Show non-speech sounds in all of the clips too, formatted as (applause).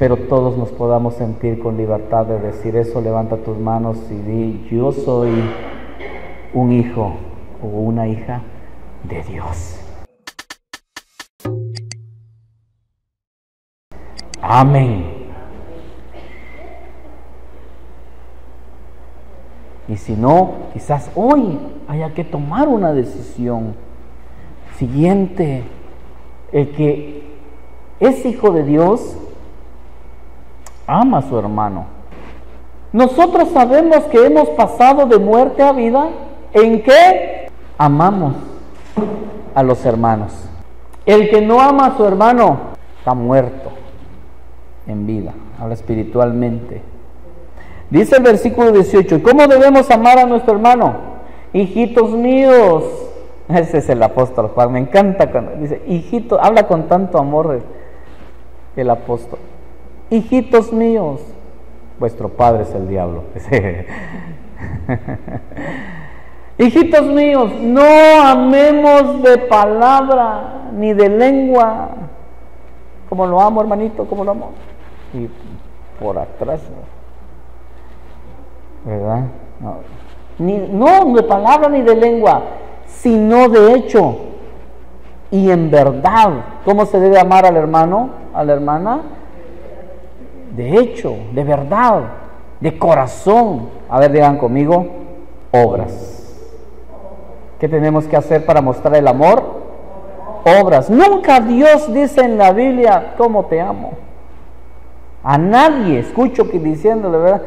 pero todos nos podamos sentir con libertad de decir eso, levanta tus manos y di, yo soy un hijo o una hija de Dios. Amén. Y si no, quizás hoy haya que tomar una decisión. Siguiente, el que es hijo de Dios ama a su hermano. Nosotros sabemos que hemos pasado de muerte a vida en que amamos a los hermanos. El que no ama a su hermano está muerto en vida, habla espiritualmente. Dice el versículo 18, ¿cómo debemos amar a nuestro hermano? Hijitos míos. (laughs) Ese es el apóstol Juan, me encanta cuando dice, hijito, habla con tanto amor el, el apóstol. Hijitos míos, vuestro padre es el diablo. (laughs) Hijitos míos, no amemos de palabra ni de lengua, como lo amo, hermanito, como lo amo. Y por atrás, ¿verdad? No, ni, no de palabra ni de lengua, sino de hecho y en verdad. ¿Cómo se debe amar al hermano, a la hermana? De hecho, de verdad, de corazón. A ver, digan conmigo, obras. ¿Qué tenemos que hacer para mostrar el amor? Obras. Nunca Dios dice en la Biblia, ¿cómo te amo? A nadie escucho que diciéndole, ¿verdad?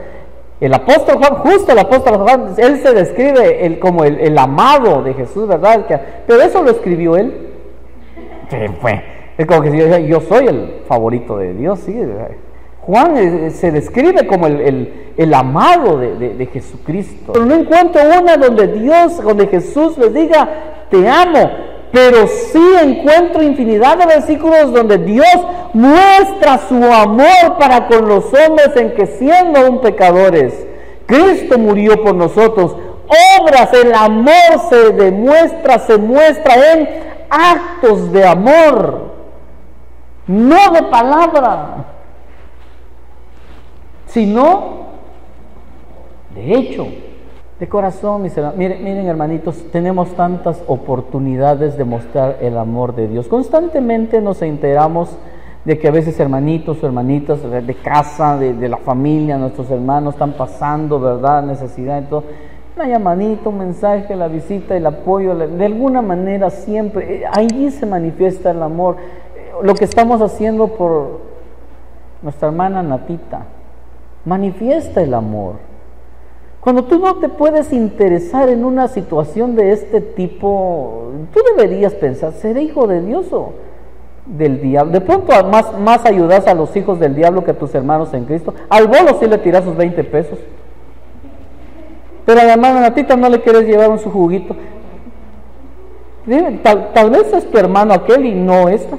El apóstol Juan, justo el apóstol Juan, él se describe el, como el, amado de Jesús, ¿verdad? pero eso lo escribió él. fue. Es como que yo, yo soy el favorito de Dios, sí. Juan se describe como el, amado de, de, Jesucristo. Pero no encuentro una donde Dios, donde Jesús les diga, te amo. Pero sí encuentro infinidad de versículos donde Dios muestra su amor para con los hombres en que siendo aún pecadores, Cristo murió por nosotros. Obras, el amor se demuestra, se muestra en actos de amor, no de palabra, sino de hecho de corazón, mis hermanos. Miren, miren, hermanitos, tenemos tantas oportunidades de mostrar el amor de Dios. Constantemente nos enteramos de que a veces hermanitos o hermanitas de casa, de, la familia, nuestros hermanos están pasando, ¿verdad? Necesidad y todo. Una llamadita, un mensaje, la visita, el apoyo, de alguna manera siempre, eh, ahí se manifiesta el amor. Eh, lo que estamos haciendo por nuestra hermana Natita, manifiesta el amor. Cuando tú no te puedes interesar en una situación de este tipo, tú deberías pensar, ¿seré hijo de Dios o del diablo? De pronto más, más ayudas a los hijos del diablo que a tus hermanos en Cristo. Al bolo sí le tiras sus 20 pesos. Pero a la Natita no le quieres llevar un su juguito. Tal, tal vez es tu hermano aquel y no esta.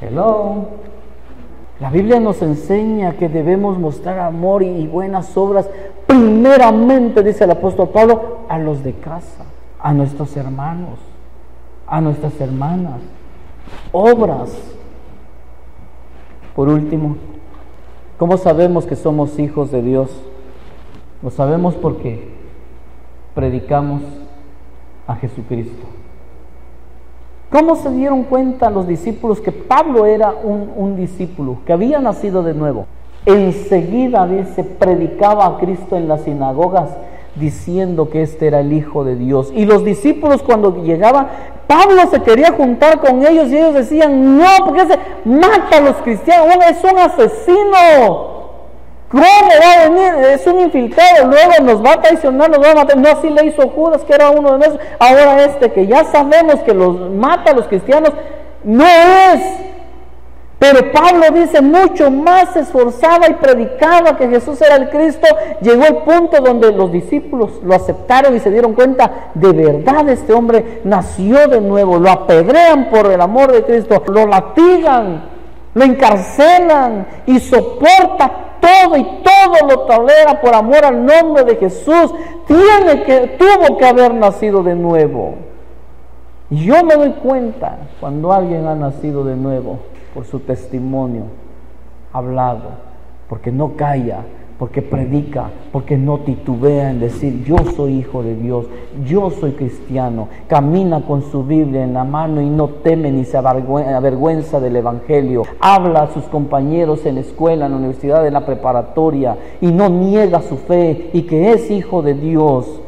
Hello. La Biblia nos enseña que debemos mostrar amor y buenas obras, primeramente, dice el apóstol Pablo, a los de casa, a nuestros hermanos, a nuestras hermanas. Obras. Por último, ¿cómo sabemos que somos hijos de Dios? Lo sabemos porque predicamos a Jesucristo. ¿Cómo se dieron cuenta los discípulos que Pablo era un, discípulo, que había nacido de nuevo? Enseguida, dice, predicaba a Cristo en las sinagogas diciendo que este era el Hijo de Dios. Y los discípulos cuando llegaban, Pablo se quería juntar con ellos y ellos decían, no, porque ese mata a los cristianos, es un asesino. ¿Cómo va a venir? Es un infiltrado, luego nos va a traicionar, nos va a matar. No así le hizo Judas, que era uno de esos. Ahora este, que ya sabemos que los mata a los cristianos, no es. Pero Pablo dice, mucho más esforzaba y predicaba que Jesús era el Cristo. Llegó el punto donde los discípulos lo aceptaron y se dieron cuenta, de verdad este hombre nació de nuevo. Lo apedrean por el amor de Cristo, lo latigan, lo encarcelan y soporta todo y todo lo tolera por amor al nombre de Jesús, tiene que, tuvo que haber nacido de nuevo. Yo me doy cuenta cuando alguien ha nacido de nuevo, por su testimonio hablado, porque no calla, porque predica, porque no titubea en decir, yo soy hijo de Dios, yo soy cristiano, camina con su Biblia en la mano y no teme ni se avergüenza del Evangelio, habla a sus compañeros en la escuela, en la universidad, en la preparatoria y no niega su fe y que es hijo de Dios.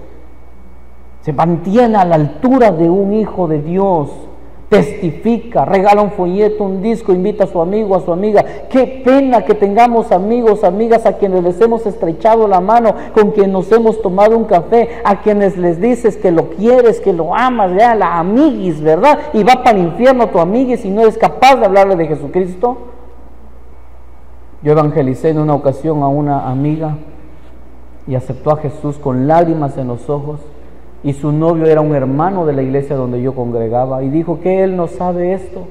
Se mantiene a la altura de un hijo de Dios testifica, regala un folleto, un disco, invita a su amigo, a su amiga. Qué pena que tengamos amigos, amigas a quienes les hemos estrechado la mano, con quienes nos hemos tomado un café, a quienes les dices que lo quieres, que lo amas, ya la amiguis, ¿verdad? Y va para el infierno tu amiguis y no eres capaz de hablarle de Jesucristo. Yo evangelicé en una ocasión a una amiga y aceptó a Jesús con lágrimas en los ojos y su novio era un hermano de la iglesia donde yo congregaba y dijo que él no sabe esto.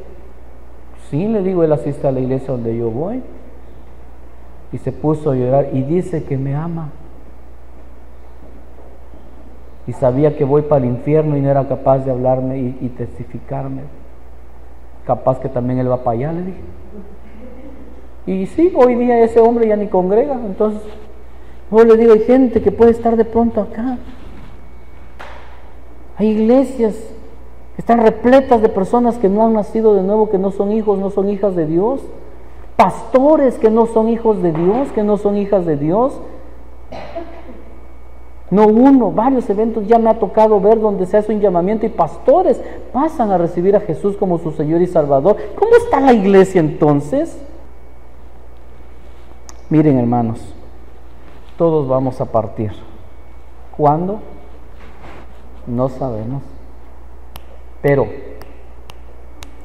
Sí, le digo, él asiste a la iglesia donde yo voy y se puso a llorar y dice que me ama. Y sabía que voy para el infierno y no era capaz de hablarme y, testificarme. Capaz que también él va para allá, le dije. Y sí, hoy día ese hombre ya ni congrega. Entonces, yo le digo, hay gente que puede estar de pronto acá hay iglesias que están repletas de personas que no han nacido de nuevo, que no son hijos, no son hijas de Dios. Pastores que no son hijos de Dios, que no son hijas de Dios. No uno, varios eventos ya me ha tocado ver donde se hace un llamamiento y pastores pasan a recibir a Jesús como su Señor y Salvador. ¿Cómo está la iglesia entonces? Miren hermanos, todos vamos a partir. ¿Cuándo? No sabemos. Pero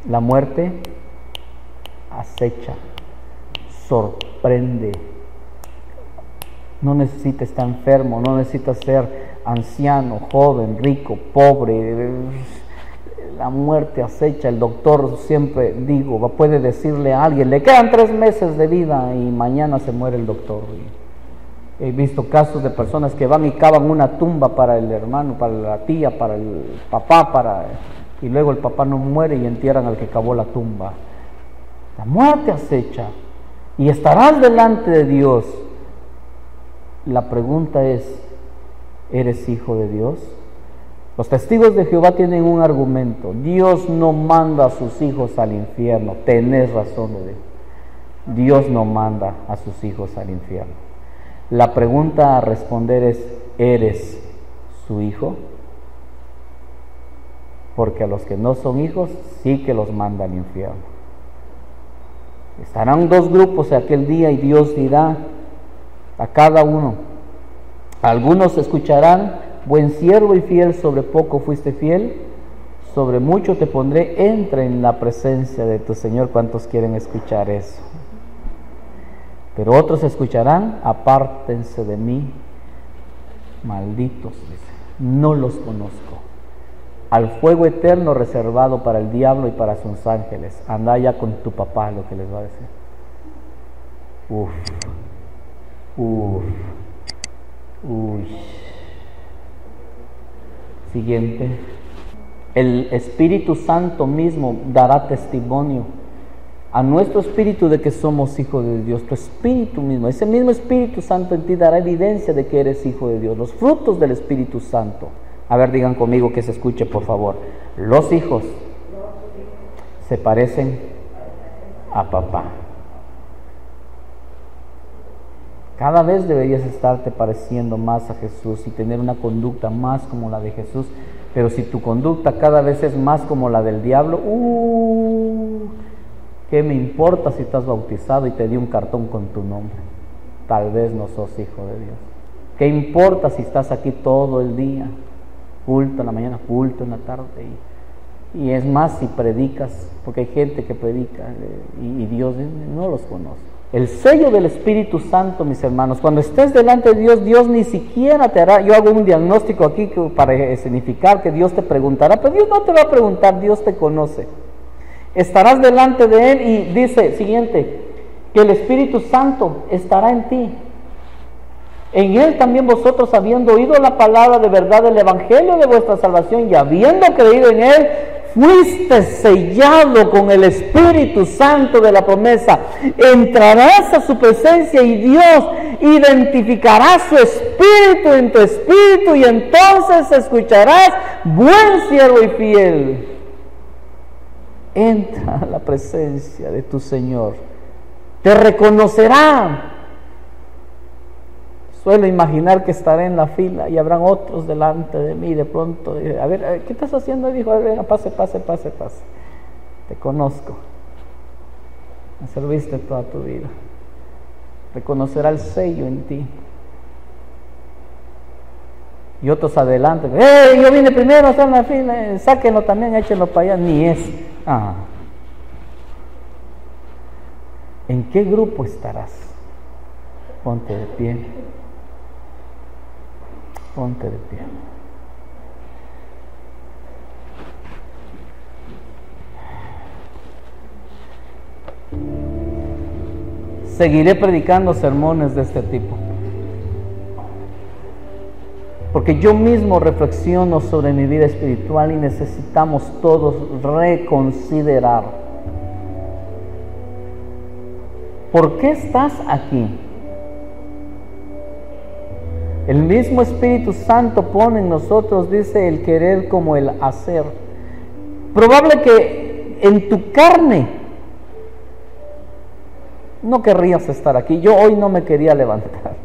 la muerte acecha, sorprende. No necesita estar enfermo, no necesita ser anciano, joven, rico, pobre. La muerte acecha. El doctor siempre digo, puede decirle a alguien, le quedan tres meses de vida y mañana se muere el doctor. He visto casos de personas que van y cavan una tumba para el hermano, para la tía, para el papá, para y luego el papá no muere y entierran al que cavó la tumba. La muerte acecha y estarás delante de Dios. La pregunta es, ¿eres hijo de Dios? Los testigos de Jehová tienen un argumento. Dios no manda a sus hijos al infierno. Tenés razón, Dios no manda a sus hijos al infierno. La pregunta a responder es, ¿eres su hijo? Porque a los que no son hijos sí que los manda al infierno. Estarán dos grupos aquel día y Dios dirá a cada uno, algunos escucharán, buen siervo y fiel, sobre poco fuiste fiel, sobre mucho te pondré, entra en la presencia de tu Señor. ¿Cuántos quieren escuchar eso? Pero otros escucharán, apártense de mí, malditos, no los conozco. Al fuego eterno reservado para el diablo y para sus ángeles. Anda ya con tu papá, lo que les va a decir. Uf, uf, uy. Siguiente. El Espíritu Santo mismo dará testimonio a nuestro espíritu de que somos hijos de Dios, tu espíritu mismo, ese mismo Espíritu Santo en ti dará evidencia de que eres hijo de Dios, los frutos del Espíritu Santo. A ver, digan conmigo que se escuche, por favor. Los hijos se parecen a papá. Cada vez deberías estarte pareciendo más a Jesús y tener una conducta más como la de Jesús. Pero si tu conducta cada vez es más como la del diablo, uh, ¿Qué me importa si estás bautizado y te di un cartón con tu nombre? Tal vez no sos hijo de Dios. ¿Qué importa si estás aquí todo el día? Culto en la mañana, culto en la tarde. Y, es más si predicas, porque hay gente que predica eh, y, Dios no los conoce. El sello del Espíritu Santo, mis hermanos, cuando estés delante de Dios, Dios ni siquiera te hará, yo hago un diagnóstico aquí para significar que Dios te preguntará, pero Dios no te va a preguntar, Dios te conoce. Estarás delante de Él y dice, siguiente, que el Espíritu Santo estará en ti. En él también vosotros, habiendo oído la palabra de verdad del Evangelio de vuestra salvación y habiendo creído en él, fuiste sellado con el Espíritu Santo de la promesa. Entrarás a su presencia y Dios identificará su espíritu en tu espíritu y entonces escucharás, buen siervo y fiel. Entra a la presencia de tu Señor. Te reconocerá Suelo imaginar que estaré en la fila y habrán otros delante de mí. De pronto, a ver, ¿qué estás haciendo? Dijo, a ver, pase, pase, pase, pase. Te conozco. Me serviste toda tu vida. Reconocerá el sello en ti. Y otros adelante. ¡Eh! Yo vine primero hacer la fila. Sáquenlo también, échenlo para allá. Ni es. Ah. ¿En qué grupo estarás? Ponte de pie. Ponte de pie. Seguiré predicando sermones de este tipo. Porque yo mismo reflexiono sobre mi vida espiritual y necesitamos todos reconsiderar. ¿Por qué estás aquí? El mismo Espíritu Santo pone en nosotros, dice, el querer como el hacer. Probable que en tu carne no querrías estar aquí. Yo hoy no me quería levantar.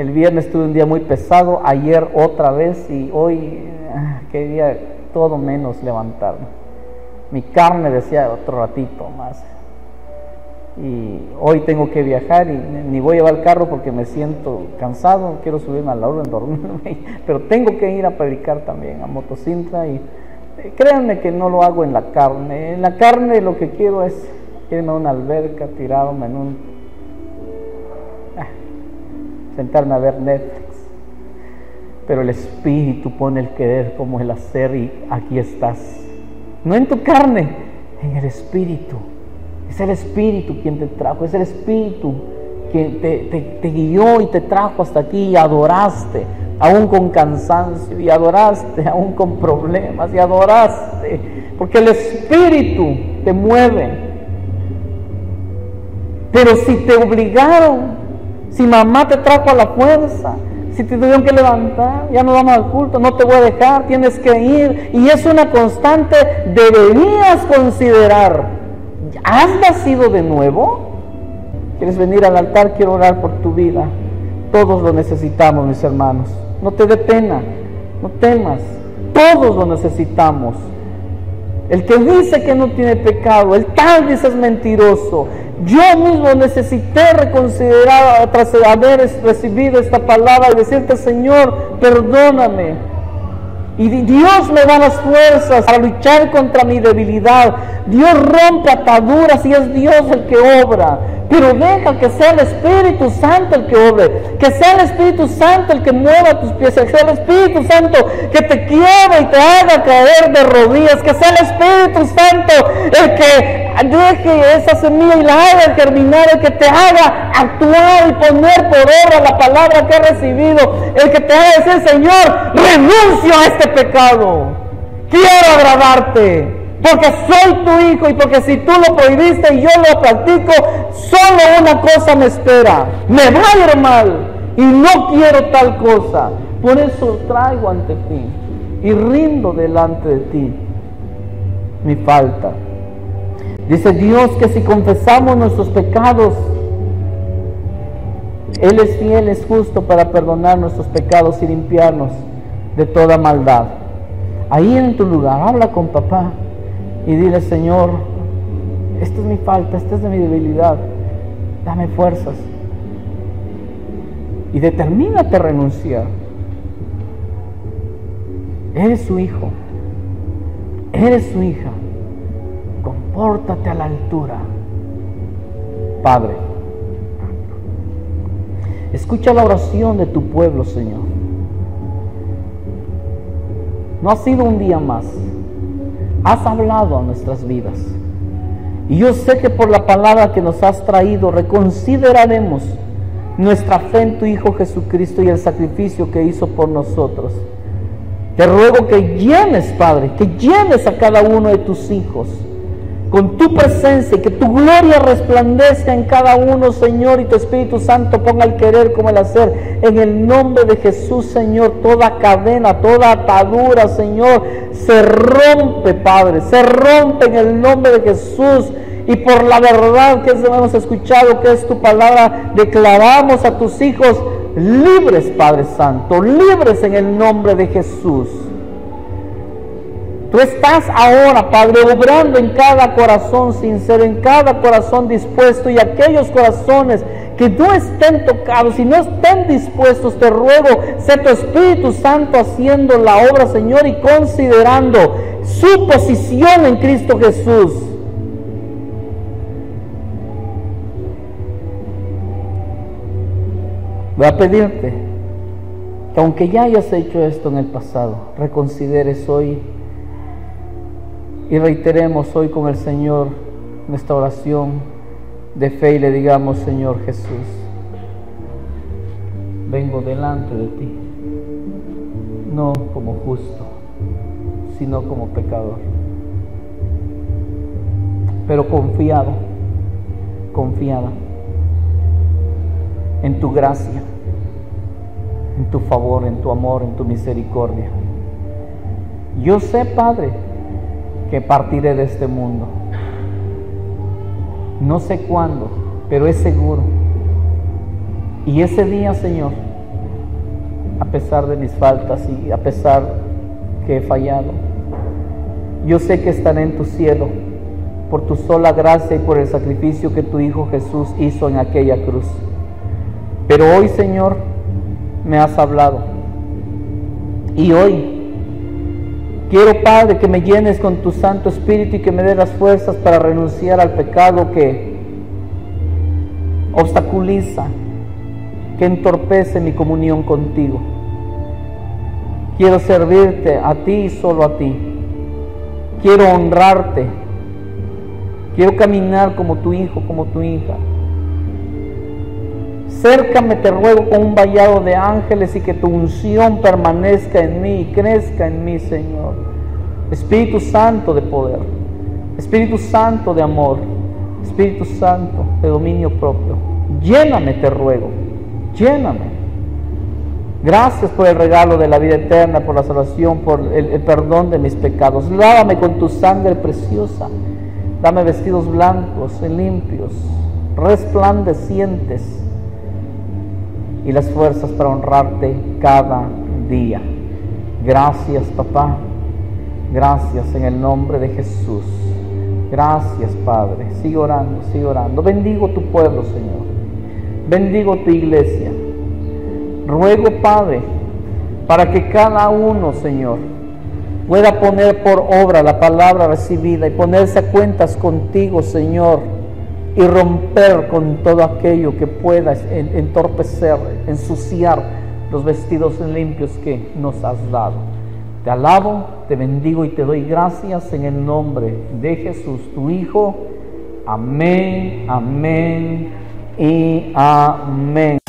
El viernes tuve un día muy pesado, ayer otra vez y hoy ah, quería todo menos levantarme. Mi carne decía otro ratito más. Y hoy tengo que viajar y ni voy a llevar el carro porque me siento cansado, quiero subirme a la orden, (laughs) dormirme, pero tengo que ir a predicar también a Motocintra y eh, créanme que no lo hago en la carne, en la carne lo que quiero es irme a una alberca, tirarme en un... Sentarme a ver Netflix, pero el espíritu pone el querer como el hacer y aquí estás, no en tu carne, en el espíritu. Es el Espíritu quien te trajo, es el Espíritu quien te, guió y te trajo hasta aquí y adoraste, aún con cansancio, y adoraste aún con problemas, y adoraste, porque el Espíritu te mueve. Pero si te obligaron, si mamá te trajo a la fuerza, si te tuvieron que levantar, ya no vamos al culto, no te voy a dejar, tienes que ir. Y es una constante, deberías considerar ¿Has nacido de nuevo? ¿Quieres venir al altar? Quiero orar por tu vida. Todos lo necesitamos, mis hermanos. No te dé pena, no temas. Todos lo necesitamos. El que dice que no tiene pecado, el tal dice es mentiroso. Yo mismo necesité reconsiderar tras haber recibido esta palabra y decirte, Señor, perdóname. Y Dios me da las fuerzas para luchar contra mi debilidad. Dios rompe ataduras y es Dios el que obra. Pero deja que sea el Espíritu Santo el que obre, que sea el Espíritu Santo el que mueva tus pies, que sea el Espíritu Santo que te quiera y te haga caer de rodillas, que sea el Espíritu Santo el que deje esa semilla y la haga germinar, el que te haga actuar y poner por obra la palabra que has recibido, el que te haga decir, Señor, renuncio a este pecado, quiero agradarte. Porque soy tu hijo y porque si tú lo prohibiste y yo lo practico, solo una cosa me espera. Me va a ir mal y no quiero tal cosa. Por eso traigo ante ti y rindo delante de ti mi falta. Dice Dios que si confesamos nuestros pecados, Él es fiel, es justo para perdonar nuestros pecados y limpiarnos de toda maldad. Ahí en tu lugar, habla con papá y dile, Señor, esta es mi falta, esta es de mi debilidad, dame fuerzas. Y determínate a renunciar. Eres su hijo, eres su hija, compórtate a la altura. Padre, escucha la oración de tu pueblo, Señor. No ha sido un día más has hablado a nuestras vidas. Y yo sé que por la palabra que nos has traído reconsideraremos nuestra fe en tu Hijo Jesucristo y el sacrificio que hizo por nosotros. Te ruego que llenes, Padre, que llenes a cada uno de tus hijos con tu presencia y que tu gloria resplandezca en cada uno, Señor, y tu Espíritu Santo ponga el querer como el hacer. En el nombre de Jesús, Señor, toda cadena, toda atadura, Señor, se rompe, Padre, se rompe en el nombre de Jesús. Y por la verdad que hemos escuchado, que es tu palabra, declaramos a tus hijos libres, Padre Santo, libres en el nombre de Jesús. Tú estás ahora, Padre, obrando en cada corazón sincero, en cada corazón dispuesto y aquellos corazones que no estén tocados y no estén dispuestos, te ruego, sé tu Espíritu Santo haciendo la obra, Señor, y considerando su posición en Cristo Jesús. Voy a pedirte que aunque ya hayas hecho esto en el pasado, reconsideres hoy y reiteremos hoy con el Señor nuestra oración de fe y le digamos, Señor Jesús, vengo delante de ti, no como justo, sino como pecador, pero confiado, confiada en tu gracia, en tu favor, en tu amor, en tu misericordia. Yo sé, Padre, que partiré de este mundo. No sé cuándo, pero es seguro. Y ese día, Señor, a pesar de mis faltas y a pesar que he fallado, yo sé que estaré en tu cielo por tu sola gracia y por el sacrificio que tu Hijo Jesús hizo en aquella cruz. Pero hoy, Señor, me has hablado. Y hoy Quiero, Padre, que me llenes con tu Santo Espíritu y que me dé las fuerzas para renunciar al pecado que obstaculiza, que entorpece mi comunión contigo. Quiero servirte a ti y solo a ti. Quiero honrarte. Quiero caminar como tu hijo, como tu hija. Cércame, te ruego, con un vallado de ángeles y que tu unción permanezca en mí y crezca en mí, Señor. Espíritu Santo de poder, Espíritu Santo de amor, Espíritu Santo de dominio propio. Lléname, te ruego, lléname. Gracias por el regalo de la vida eterna, por la salvación, por el, perdón de mis pecados. Lávame con tu sangre preciosa. Dame vestidos blancos y limpios, resplandecientes y las fuerzas para honrarte cada día. Gracias, papá. Gracias en el nombre de Jesús. Gracias, Padre. Sigue orando, sigue orando. Bendigo tu pueblo, Señor. Bendigo tu iglesia. Ruego, Padre, para que cada uno, Señor, pueda poner por obra la palabra recibida y ponerse a cuentas contigo, Señor y romper con todo aquello que pueda entorpecer, ensuciar los vestidos limpios que nos has dado. Te alabo, te bendigo y te doy gracias en el nombre de Jesús, tu Hijo. Amén, amén y amén.